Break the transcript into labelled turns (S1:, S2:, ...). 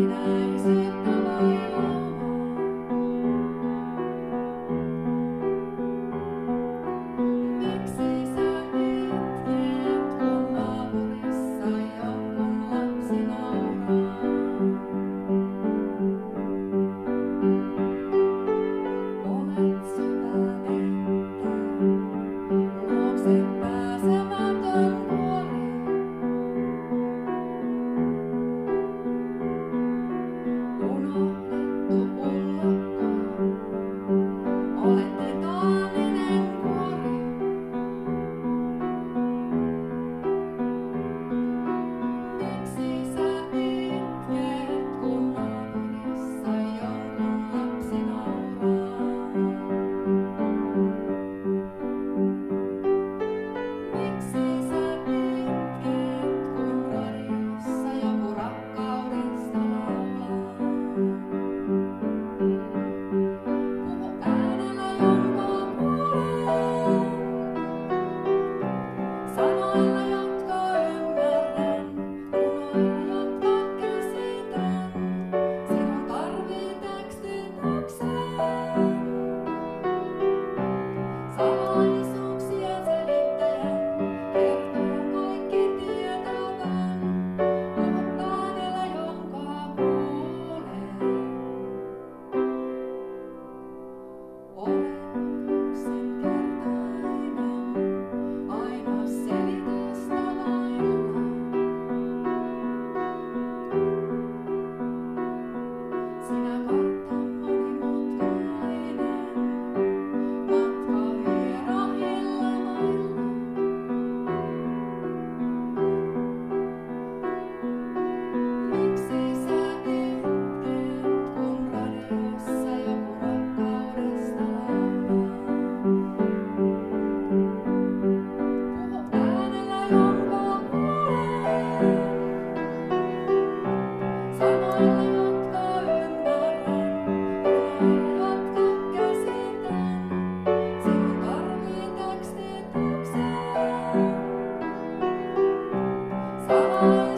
S1: did I? Thank you.